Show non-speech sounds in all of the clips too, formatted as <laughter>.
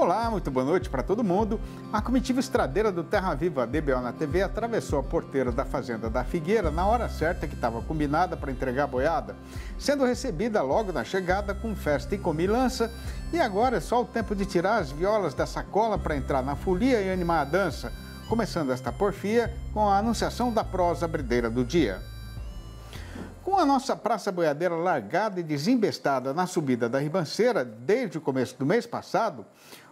Olá, muito boa noite para todo mundo. A comitiva estradeira do Terra Viva DBO na TV atravessou a porteira da Fazenda da Figueira na hora certa que estava combinada para entregar a boiada, sendo recebida logo na chegada com festa e comilança. E agora é só o tempo de tirar as violas da sacola para entrar na folia e animar a dança, começando esta porfia com a anunciação da prosa brideira do dia. Com a nossa praça boiadeira largada e desembestada na subida da ribanceira desde o começo do mês passado,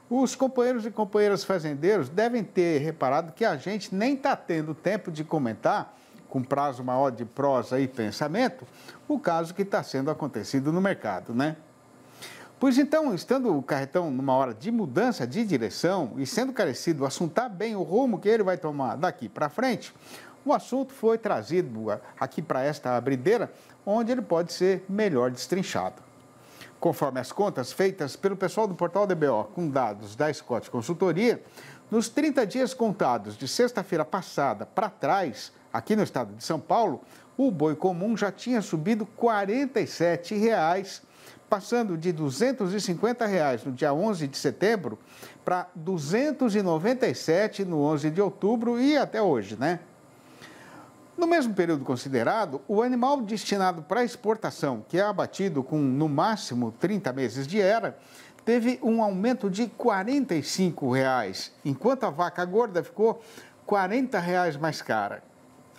os companheiros e companheiras fazendeiros devem ter reparado que a gente nem está tendo tempo de comentar, com prazo maior de prosa e pensamento, o caso que está sendo acontecido no mercado, né? Pois então, estando o carretão numa hora de mudança de direção e sendo carecido assuntar bem o rumo que ele vai tomar daqui para frente, o assunto foi trazido aqui para esta abrideira, onde ele pode ser melhor destrinchado. Conforme as contas feitas pelo pessoal do portal DBO com dados da Scott Consultoria, nos 30 dias contados de sexta-feira passada para trás, aqui no estado de São Paulo, o boi comum já tinha subido 47 reais, passando de 250 reais no dia 11 de setembro para R$ 297 no 11 de outubro e até hoje, né? No mesmo período considerado, o animal destinado para exportação, que é abatido com no máximo 30 meses de era, teve um aumento de 45 reais, enquanto a vaca gorda ficou 40 reais mais cara.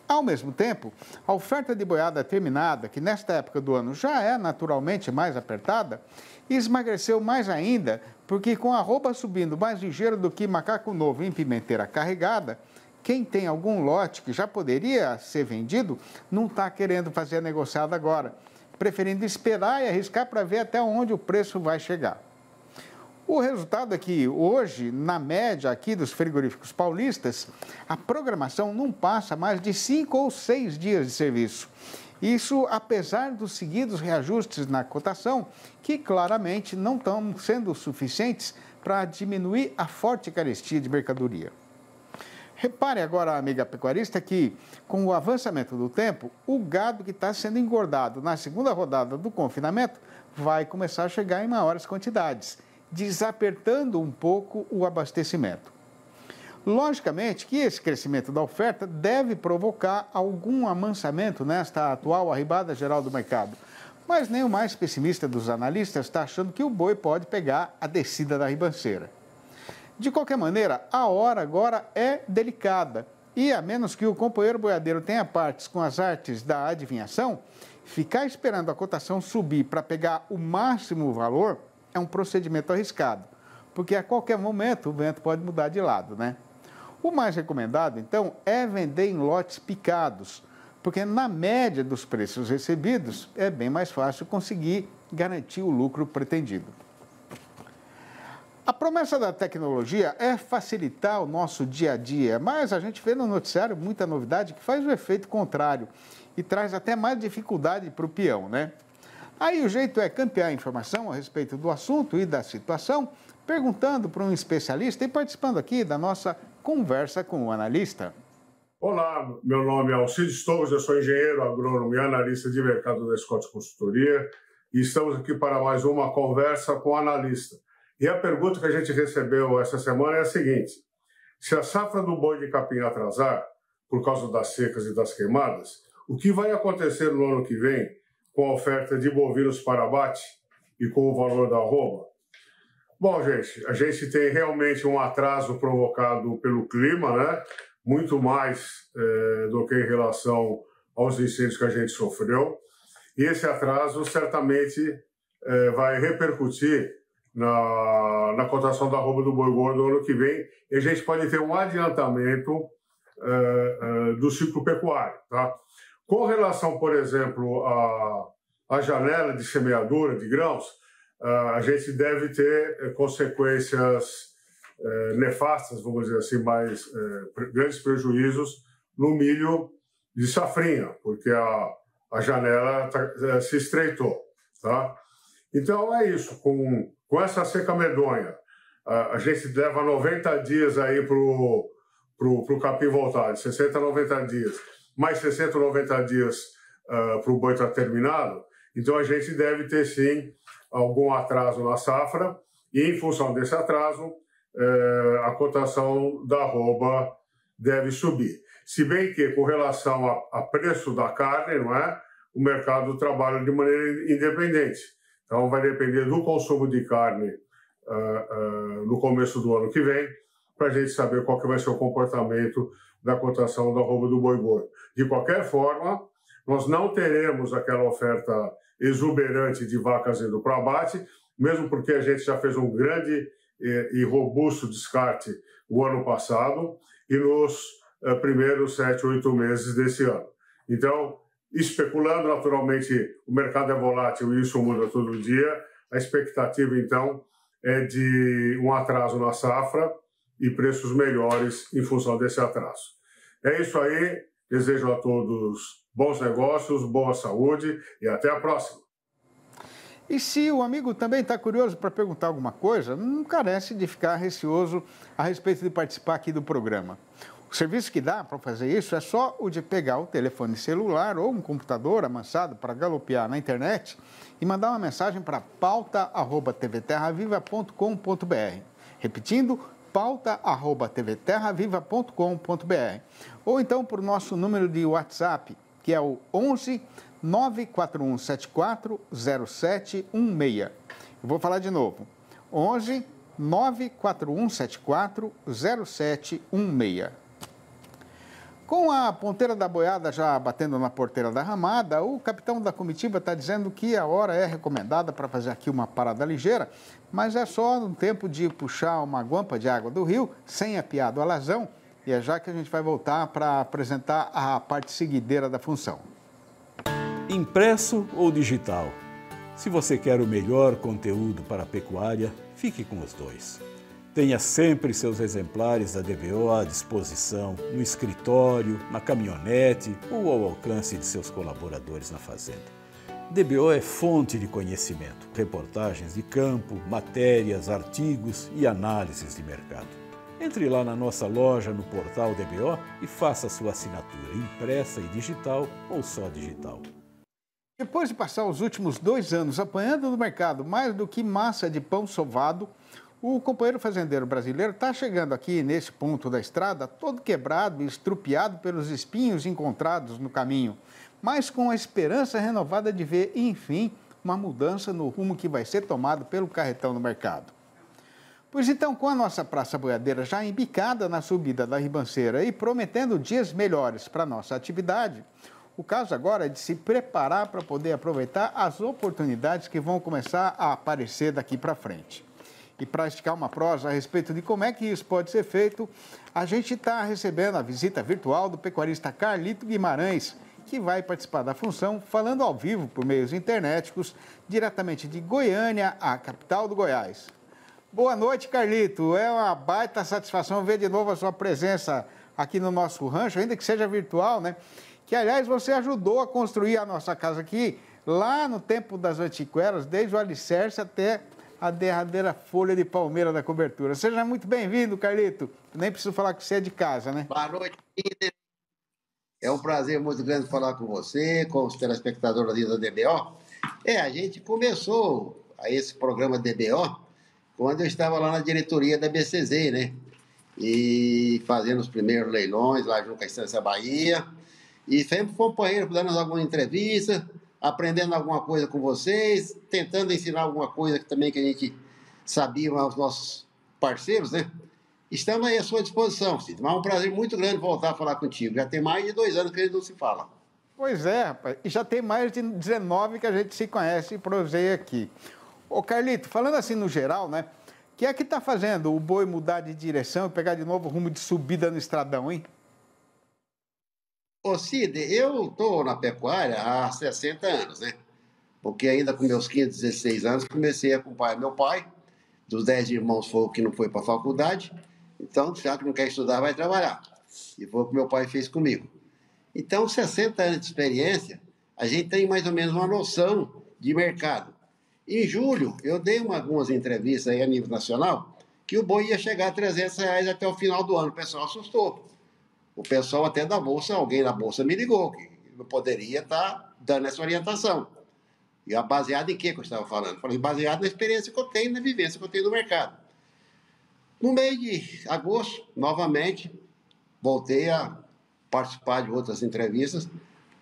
Ao mesmo tempo, a oferta de boiada terminada, que nesta época do ano já é naturalmente mais apertada, esmagreceu mais ainda, porque com a roupa subindo mais ligeiro do que macaco novo em pimenteira carregada, quem tem algum lote que já poderia ser vendido não está querendo fazer a negociada agora, preferindo esperar e arriscar para ver até onde o preço vai chegar. O resultado é que hoje, na média aqui dos frigoríficos paulistas, a programação não passa mais de cinco ou seis dias de serviço. Isso apesar dos seguidos reajustes na cotação, que claramente não estão sendo suficientes para diminuir a forte carestia de mercadoria. Repare agora, amiga pecuarista, que com o avançamento do tempo, o gado que está sendo engordado na segunda rodada do confinamento vai começar a chegar em maiores quantidades, desapertando um pouco o abastecimento. Logicamente que esse crescimento da oferta deve provocar algum amansamento nesta atual arribada geral do mercado. Mas nem o mais pessimista dos analistas está achando que o boi pode pegar a descida da ribanceira. De qualquer maneira, a hora agora é delicada e, a menos que o companheiro boiadeiro tenha partes com as artes da adivinhação, ficar esperando a cotação subir para pegar o máximo valor é um procedimento arriscado, porque a qualquer momento o vento pode mudar de lado, né? O mais recomendado, então, é vender em lotes picados, porque na média dos preços recebidos é bem mais fácil conseguir garantir o lucro pretendido. A promessa da tecnologia é facilitar o nosso dia a dia, mas a gente vê no noticiário muita novidade que faz o efeito contrário e traz até mais dificuldade para o peão, né? Aí o jeito é campear informação a respeito do assunto e da situação, perguntando para um especialista e participando aqui da nossa conversa com o analista. Olá, meu nome é Alcides Torres, eu sou engenheiro agrônomo e analista de mercado da Scott Consultoria e estamos aqui para mais uma conversa com o analista. E a pergunta que a gente recebeu essa semana é a seguinte: se a safra do boi de capim atrasar, por causa das secas e das queimadas, o que vai acontecer no ano que vem com a oferta de bovinos para abate e com o valor da arroba? Bom, gente, a gente tem realmente um atraso provocado pelo clima, né? Muito mais é, do que em relação aos incêndios que a gente sofreu. E esse atraso certamente é, vai repercutir na, na cotação da roupa do boi gordo no ano que vem, e a gente pode ter um adiantamento é, é, do ciclo pecuário. Tá? Com relação, por exemplo, à, à janela de semeadura de grãos, é, a gente deve ter consequências nefastas, vamos dizer assim, mais grandes prejuízos no milho de safrinha, porque a, a janela tá, se estreitou. Tá? Então é isso, com com essa seca medonha, a gente leva 90 dias aí para o pro, pro capim voltar, de 60 a 90 dias, mais 60 a 90 dias uh, para o boi estar terminado, então a gente deve ter sim algum atraso na safra E, em função desse atraso, é, a cotação da arroba deve subir. Se bem que, com relação a, a preço da carne, não é? o mercado trabalha de maneira independente. Então, vai depender do consumo de carne uh, uh, no começo do ano que vem, para a gente saber qual que vai ser o comportamento da cotação da arroba do boi gordo. De qualquer forma, nós não teremos aquela oferta exuberante de vacas indo para abate, mesmo porque a gente já fez um grande e, robusto descarte o ano passado e nos uh, primeiros sete, oito meses desse ano. Então, especulando, naturalmente, o mercado é volátil e isso muda todo dia. A expectativa, então, é de um atraso na safra e preços melhores em função desse atraso. É isso aí. Desejo a todos bons negócios, boa saúde e até a próxima. E se o amigo também está curioso para perguntar alguma coisa, não carece de ficar receoso a respeito de participar aqui do programa. O serviço que dá para fazer isso é só o de pegar o telefone celular ou um computador amassado para galopear na internet e mandar uma mensagem para pauta.tvterraviva.com.br. Repetindo, pauta.tvterraviva.com.br. Ou então por nosso número de WhatsApp, que é o 11 94174 0716. Eu vou falar de novo. 11 94174 0716. Com a ponteira da boiada já batendo na porteira da ramada, o capitão da comitiva está dizendo que a hora é recomendada para fazer aqui uma parada ligeira, mas é só no tempo de puxar uma guampa de água do rio, sem apiar do alazão, e é já que a gente vai voltar para apresentar a parte seguideira da função. Impresso ou digital? Se você quer o melhor conteúdo para a pecuária, fique com os dois. Tenha sempre seus exemplares da DBO à disposição, no escritório, na caminhonete ou ao alcance de seus colaboradores na fazenda. DBO é fonte de conhecimento, reportagens de campo, matérias, artigos e análises de mercado. Entre lá na nossa loja no portal DBO e faça sua assinatura impressa e digital ou só digital. Depois de passar os últimos dois anos apanhando no mercado mais do que massa de pão sovado, o companheiro fazendeiro brasileiro está chegando aqui nesse ponto da estrada todo quebrado e estrupiado pelos espinhos encontrados no caminho, mas com a esperança renovada de ver, enfim, uma mudança no rumo que vai ser tomado pelo carretão no mercado. Pois então, com a nossa praça boiadeira já embicada na subida da ribanceira e prometendo dias melhores para a nossa atividade, o caso agora é de se preparar para poder aproveitar as oportunidades que vão começar a aparecer daqui para frente e para esticar uma prosa a respeito de como é que isso pode ser feito, a gente está recebendo a visita virtual do pecuarista Carlito Guimarães, que vai participar da função falando ao vivo por meios internéticos, diretamente de Goiânia, a capital do Goiás. Boa noite, Carlito. É uma baita satisfação ver de novo a sua presença aqui no nosso rancho, ainda que seja virtual, né? Que, aliás, você ajudou a construir a nossa casa aqui lá no tempo das antiqueras, desde o alicerce até a derradeira folha de palmeira da cobertura. Seja muito bem-vindo, Carlito. Nem preciso falar que você é de casa, né? Boa noite, líder. É um prazer muito grande falar com você, com os telespectadores da DBO. É, a gente começou a esse programa DBO quando eu estava lá na diretoria da BCZ, né? E fazendo os primeiros leilões lá junto com a Estância Bahia. E sempre companheiro, dando alguma entrevista, aprendendo alguma coisa com vocês, tentando ensinar alguma coisa também que a gente sabia aos nossos parceiros, né? Estamos aí à sua disposição, Cid. Mas é um prazer muito grande voltar a falar contigo. Já tem mais de dois anos que a gente não se fala. Pois é, rapaz. E já tem mais de 19 que a gente se conhece e prosei aqui. Ô, Carlito, falando assim no geral, né? O que é que está fazendo o boi mudar de direção e pegar de novo rumo de subida no estradão, hein? Ô Cid, eu estou na pecuária há 60 anos, né? Porque ainda com meus 15, 16 anos comecei a acompanhar meu pai. Dos 10 irmãos foi o que não foi para a faculdade. Então, já que não quer estudar, vai trabalhar. E foi o que meu pai fez comigo. Então, 60 anos de experiência, a gente tem mais ou menos uma noção de mercado. Em julho, eu dei uma, algumas entrevistas aí a nível nacional que o boi ia chegar a 300 reais até o final do ano. O pessoal assustou o pessoal até da Bolsa, alguém da Bolsa me ligou, que eu poderia estar tá dando essa orientação. E baseado em que eu estava falando? Falei, baseado na experiência que eu tenho, na vivência que eu tenho no mercado. No mês de agosto, novamente, voltei a participar de outras entrevistas,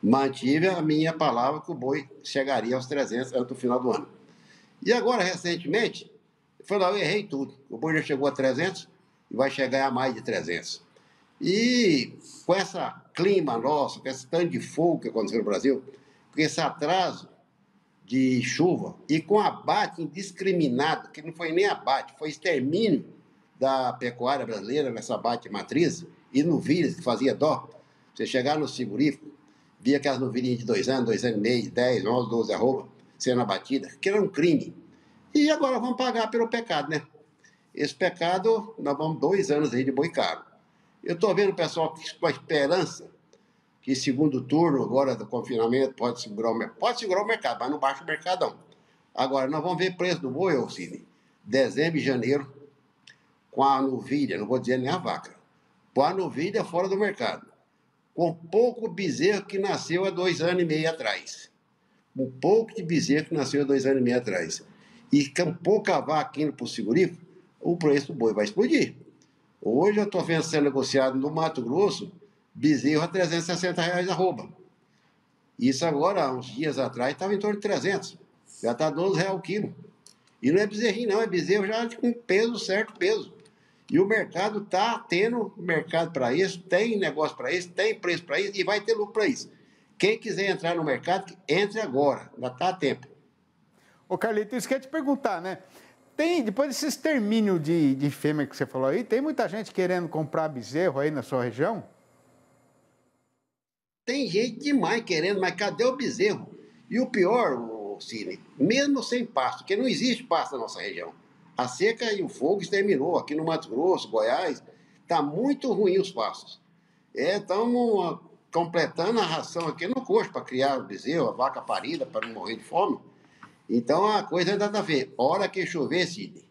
mantive a minha palavra que o boi chegaria aos 300 antes do final do ano. E agora, recentemente, eu falei, eu errei tudo. O boi já chegou a 300 e vai chegar a mais de 300. E com esse clima nosso, com esse tanto de fogo que aconteceu no Brasil, com esse atraso de chuva e com abate indiscriminado, que não foi nem abate, foi extermínio da pecuária brasileira nessa abate matriz, e novilhas que fazia dó. Você chegar no frigorífico, via aquelas novilhinhas de dois anos, dois anos e meio, dez, onze, doze arroba, sendo abatidas, que era um crime. E agora vamos pagar pelo pecado, né? Esse pecado, nós vamos dois anos aí de boi caro. Eu estou vendo o pessoal com a esperança que segundo turno agora do confinamento pode segurar o mercado. Pode segurar o mercado, mas não baixa o mercadão. Agora, nós vamos ver preço do boi, Alcine, dezembro e janeiro, com a novilha, não vou dizer nem a vaca, com a novilha fora do mercado, com pouco bezerro que nasceu há dois anos e meio atrás. Um pouco de bezerro que nasceu há dois anos e meio atrás. E com pouca vaca indo para o segurífico, o preço do boi vai explodir. Hoje eu estou vendo sendo negociado no Mato Grosso bezerro a 360 reais arroba. Isso agora, uns dias atrás, estava em torno de 300. Já está 12 reais o quilo. E não é bezerrinho, não, é bezerro já com peso, certo peso. E o mercado está tendo mercado para isso, tem negócio para isso, tem preço para isso e vai ter lucro para isso. Quem quiser entrar no mercado, entre agora, ainda está a tempo. Ô Carlito, isso quer te perguntar, né? Tem, depois desse extermínio de, de fêmea que você falou aí, tem muita gente querendo comprar bezerro aí na sua região? Tem gente demais querendo, mas cadê o bezerro? E o pior, o Cine, mesmo sem pasto, porque não existe pasto na nossa região. A seca e o fogo exterminou aqui no Mato Grosso, Goiás. Está muito ruim os pastos. Estamos é, completando a ração aqui no coxo para criar o bezerro, a vaca parida, para não morrer de fome. Então a coisa ainda está feia. Hora que chover, Sidney,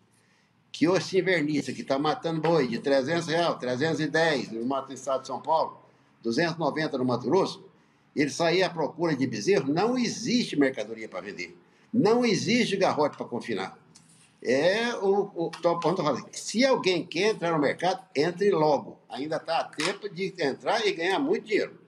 que o invernista que está matando boi de 300 reais, 310 no Mato Estado de São Paulo, 290 no Mato Grosso, ele sair à procura de bezerro, não existe mercadoria para vender. Não existe garrote para confinar é o, o ponto falando. Se alguém quer entrar no mercado, entre logo. Ainda está a tempo de entrar e ganhar muito dinheiro.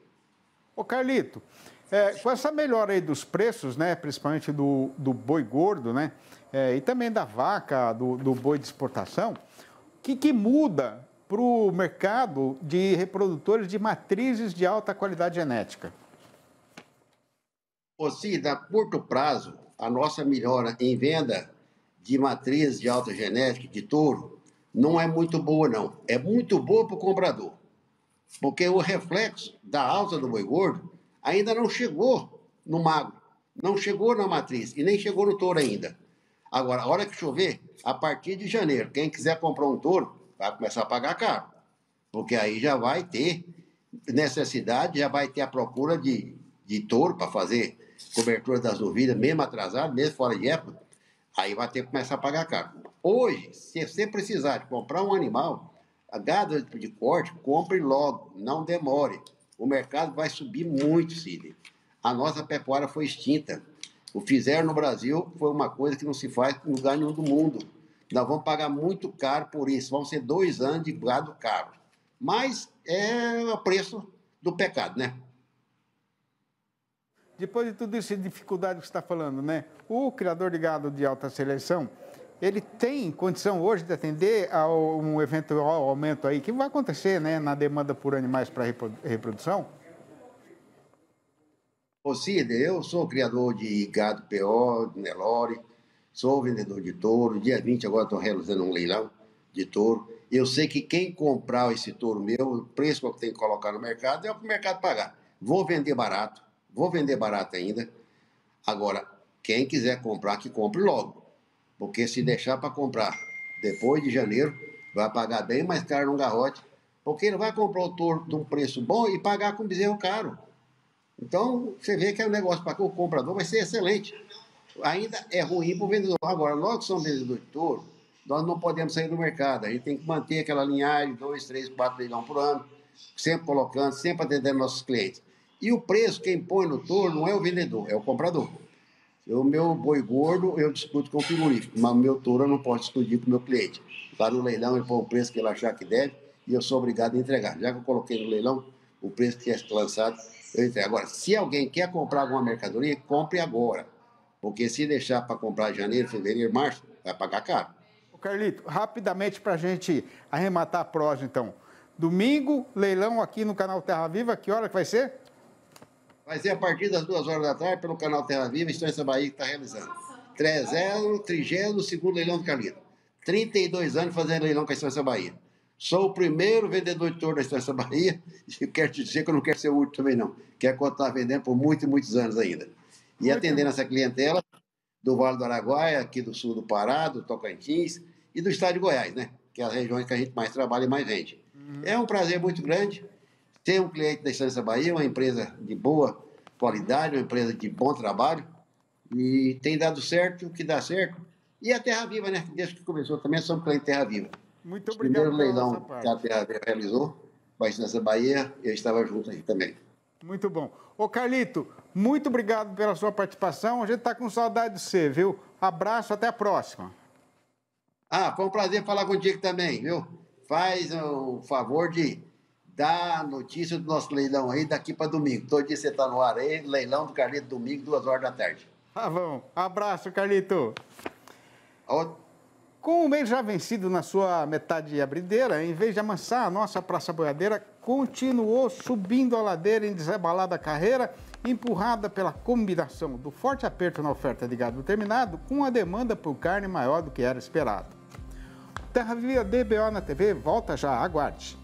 Ô Carlito, é, com essa melhora aí dos preços, né, principalmente do, do boi gordo, né, é, e também da vaca, do, do boi de exportação, o que, que muda para o mercado de reprodutores de matrizes de alta qualidade genética? Ô Cida, a curto prazo, a nossa melhora em venda de matriz de alta genética, de touro, não é muito boa, não. É muito boa para o comprador. Porque o reflexo da alta do boi gordo ainda não chegou no magro, não chegou na matriz e nem chegou no touro ainda. Agora, a hora que chover, a partir de janeiro, quem quiser comprar um touro vai começar a pagar caro. Porque aí já vai ter necessidade, já vai ter a procura de, de touro para fazer cobertura das novilhas, mesmo atrasado, mesmo fora de época. Aí vai ter que começar a pagar caro. Hoje, se você precisar de comprar um animal, gado de corte, compre logo, não demore. O mercado vai subir muito, Cid. A nossa pecuária foi extinta. O fizeram no Brasil foi uma coisa que não se faz em lugar nenhum do mundo. Nós vamos pagar muito caro por isso. Vão ser dois anos de gado caro. Mas é o preço do pecado, né? Depois de tudo isso, de dificuldade que você está falando, né? O criador de gado de alta seleção, ele tem condição hoje de atender a um eventual aumento aí que vai acontecer, né, na demanda por animais para reprodução? Ô Cida, eu sou criador de gado PO, Nelore, sou vendedor de touro, dia 20 agora estou realizando um leilão de touro. Eu sei que quem comprar esse touro meu, o preço que eu tenho que colocar no mercado é o que o mercado pagar. Vou vender barato, Vou vender barato ainda. Agora, quem quiser comprar, que compre logo. Porque se deixar para comprar depois de janeiro, vai pagar bem mais caro no garrote. Porque ele vai comprar o touro de um preço bom e pagar com bezerro caro. Então, você vê que é um negócio para o comprador vai ser excelente. Ainda é ruim para o vendedor. Agora, nós que somos vendedores de touro, nós não podemos sair do mercado. A gente tem que manter aquela linhagem, dois, três, quatro leilão por ano, sempre colocando, sempre atendendo nossos clientes. E o preço quem põe no touro não é o vendedor, é o comprador. O meu boi gordo eu discuto com o frigorífico, mas o meu touro eu não posso discutir com o meu cliente. Lá no leilão ele põe o preço que ele achar que deve e eu sou obrigado a entregar. Já que eu coloquei no leilão o preço que é lançado, eu entrego. Agora, se alguém quer comprar alguma mercadoria, compre agora. Porque se deixar para comprar em janeiro, fevereiro, março, vai pagar caro. Ô Carlito, rapidamente para a gente arrematar a prosa, então. Domingo, leilão aqui no canal Terra Viva, que hora que vai ser? Vai ser a partir das duas horas da tarde pelo canal Terra Viva, Estância Bahia que está realizando. 30, 32 segundo leilão do Carlito. 32 anos fazendo leilão com a Estância Bahia. Sou o primeiro vendedor de touro da Estância Bahia <laughs> e quero te dizer que eu não quero ser o último também não. Quero continuar vendendo por muitos e muitos anos ainda. E Muito atendendo bom. essa clientela do Vale do Araguaia, aqui do sul do Pará, do Tocantins e do estado de Goiás, né? Que é as regiões que a gente mais trabalha e mais vende. Uhum. É um prazer muito grande ter um cliente da Estância Bahia, uma empresa de boa qualidade, uma empresa de bom trabalho, e tem dado certo o que dá certo. E a Terra Viva, né? Desde que começou também, somos cliente Terra Viva. Muito obrigado. O primeiro leilão que a Terra Viva realizou, a Estância Bahia, eu estava junto aí também. Muito bom. Ô Carlito, muito obrigado pela sua participação. A gente está com saudade de você, viu? Abraço, até a próxima. Ah, foi um prazer falar contigo também, viu? Faz o favor de dá notícia do nosso leilão aí daqui para domingo. Todo dia você está no ar aí, leilão do Carlito domingo, duas horas da tarde. Tá bom. Abraço, Carlito. Com o mês já vencido na sua metade abrideira, em vez de amansar, a nossa Praça Boiadeira continuou subindo a ladeira em desabalada carreira, empurrada pela combinação do forte aperto na oferta de gado terminado com a demanda por carne maior do que era esperado. Terra Viva DBO na TV volta já, aguarde.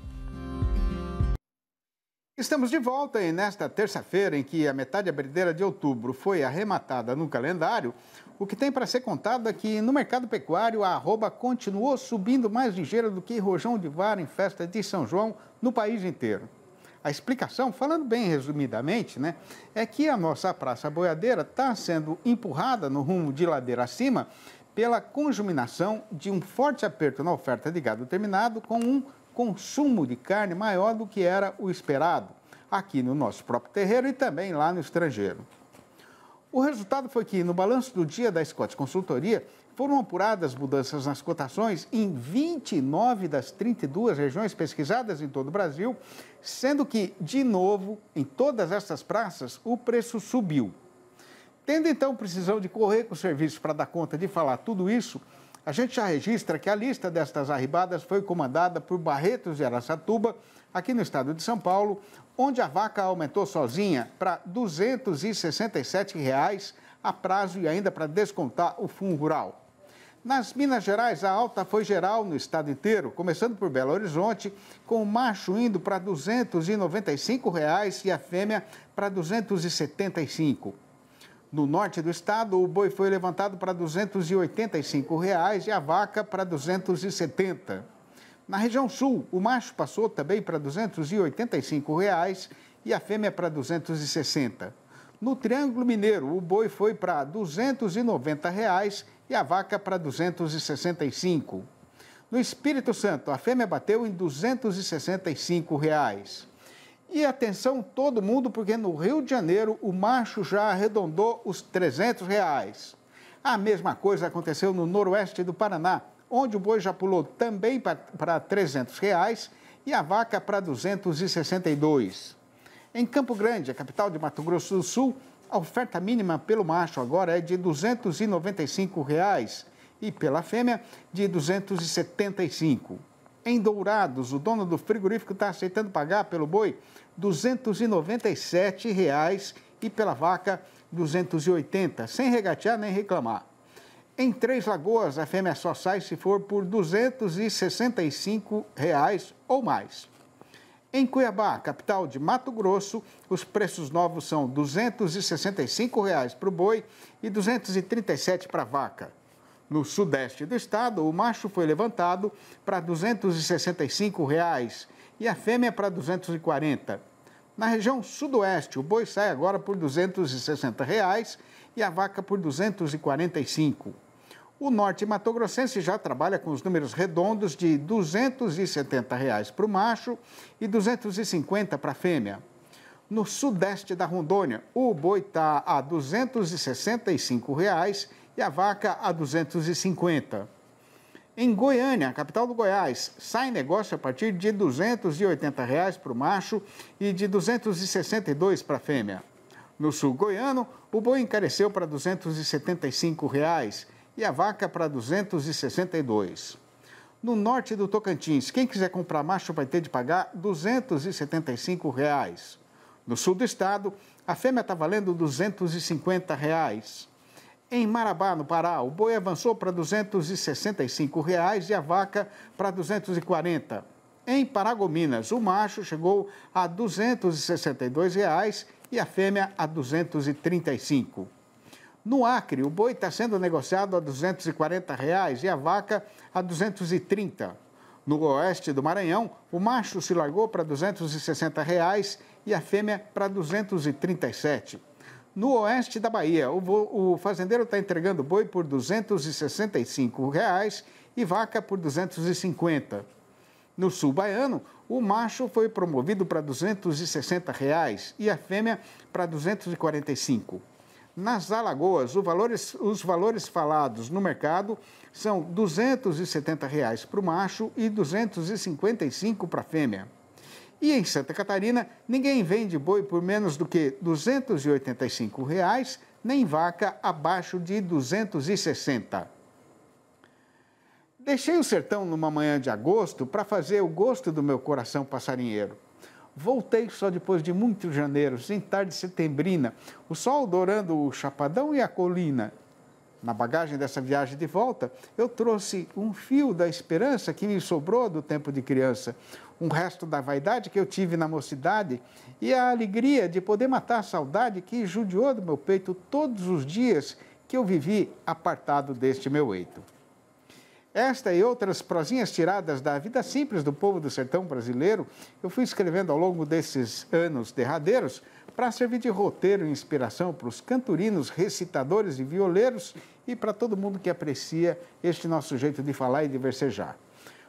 Estamos de volta e nesta terça-feira, em que a metade abrideira de outubro foi arrematada no calendário, o que tem para ser contado é que no mercado pecuário a arroba continuou subindo mais ligeira do que rojão de vara em festa de São João no país inteiro. A explicação, falando bem resumidamente, né, é que a nossa praça boiadeira está sendo empurrada no rumo de ladeira acima pela conjuminação de um forte aperto na oferta de gado terminado com um consumo de carne maior do que era o esperado, aqui no nosso próprio terreiro e também lá no estrangeiro. O resultado foi que, no balanço do dia da Scott Consultoria, foram apuradas mudanças nas cotações em 29 das 32 regiões pesquisadas em todo o Brasil, sendo que, de novo, em todas essas praças, o preço subiu. Tendo então precisão de correr com o serviço para dar conta de falar tudo isso, a gente já registra que a lista destas arribadas foi comandada por Barretos de Araçatuba, aqui no estado de São Paulo, onde a vaca aumentou sozinha para 267 reais a prazo e ainda para descontar o fundo rural. Nas Minas Gerais, a alta foi geral no estado inteiro, começando por Belo Horizonte, com o macho indo para 295 reais e a fêmea para R$ 275. No norte do estado, o boi foi levantado para 285 reais e a vaca para R$ 270. Na região sul, o macho passou também para 285 reais e a fêmea para R$ 260. No Triângulo Mineiro, o boi foi para 290 reais e a vaca para R$ 265. No Espírito Santo, a fêmea bateu em 265 reais. E atenção todo mundo, porque no Rio de Janeiro o macho já arredondou os 300 reais. A mesma coisa aconteceu no noroeste do Paraná, onde o boi já pulou também para 300 reais e a vaca para 262. Em Campo Grande, a capital de Mato Grosso do Sul, a oferta mínima pelo macho agora é de 295 reais, e pela fêmea de R$ 275. Em Dourados, o dono do frigorífico está aceitando pagar pelo boi 297 reais e pela vaca R$ 280, sem regatear nem reclamar. Em Três Lagoas, a fêmea só sai se for por 265 reais ou mais. Em Cuiabá, capital de Mato Grosso, os preços novos são 265 reais para o boi e R$ 237 para a vaca. No sudeste do estado, o macho foi levantado para 265 reais e a fêmea para R$ 240. Na região sudoeste, o boi sai agora por 260 reais e a vaca por R$ 245. O norte matogrossense já trabalha com os números redondos de 270 reais para o macho e R$ 250 para a fêmea. No sudeste da Rondônia, o boi está a 265 reais e a vaca a R$ 250. Em Goiânia, capital do Goiás, sai negócio a partir de 280 reais para o macho e de R$ 262 para a fêmea. No sul goiano, o boi encareceu para 275 reais e a vaca para R$ 262. No norte do Tocantins, quem quiser comprar macho vai ter de pagar 275 reais. No sul do estado, a fêmea está valendo 250 reais. Em Marabá, no Pará, o boi avançou para 265 reais e a vaca para R$ 240. Em Paragominas, o macho chegou a 262 reais e a fêmea a R$ 235. No Acre, o boi está sendo negociado a 240 reais e a vaca a R$ 230. No oeste do Maranhão, o macho se largou para 260 reais e a fêmea para 237. No oeste da Bahia, o, o fazendeiro está entregando boi por 265 reais e vaca por R$ 250. No sul baiano, o macho foi promovido para 260 reais e a fêmea para R$ 245. Nas Alagoas, valores, os valores falados no mercado são 270 reais para o macho e R$ 255 para a fêmea. E em Santa Catarina, ninguém vende boi por menos do que 285 reais, nem vaca abaixo de R$ 260. Deixei o sertão numa manhã de agosto para fazer o gosto do meu coração passarinheiro. Voltei só depois de muitos janeiros, em tarde setembrina, o sol dourando o chapadão e a colina, na bagagem dessa viagem de volta, eu trouxe um fio da esperança que me sobrou do tempo de criança, um resto da vaidade que eu tive na mocidade e a alegria de poder matar a saudade que judiou do meu peito todos os dias que eu vivi apartado deste meu eito. Esta e outras prosinhas tiradas da vida simples do povo do sertão brasileiro, eu fui escrevendo ao longo desses anos derradeiros para servir de roteiro e inspiração para os canturinos, recitadores e violeiros e para todo mundo que aprecia este nosso jeito de falar e de versejar.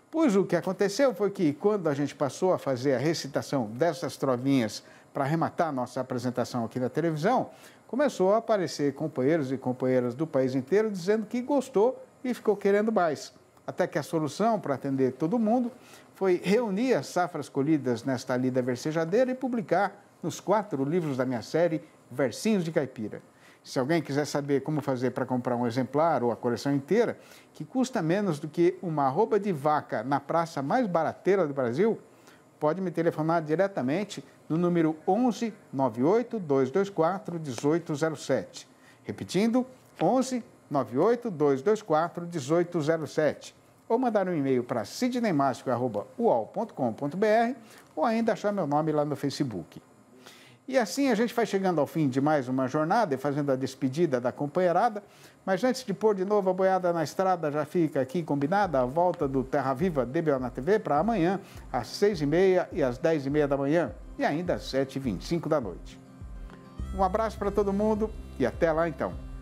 Pois o que aconteceu foi que, quando a gente passou a fazer a recitação dessas trovinhas para arrematar nossa apresentação aqui na televisão, começou a aparecer companheiros e companheiras do país inteiro dizendo que gostou e ficou querendo mais. Até que a solução para atender todo mundo foi reunir as safras colhidas nesta lida versejadeira e publicar nos quatro livros da minha série Versinhos de Caipira. Se alguém quiser saber como fazer para comprar um exemplar ou a coleção inteira, que custa menos do que uma arroba de vaca na praça mais barateira do Brasil, pode me telefonar diretamente no número 11 98 224 1807. Repetindo, 11 98 224 1807. Ou mandar um e-mail para sidneymástico.uol.com.br ou ainda achar meu nome lá no Facebook. E assim a gente vai chegando ao fim de mais uma jornada e fazendo a despedida da companheirada. Mas antes de pôr de novo a boiada na estrada, já fica aqui combinada a volta do Terra Viva DBO na TV para amanhã, às 6h30 e às 10h30 da manhã e ainda às 7h25 da noite. Um abraço para todo mundo e até lá então.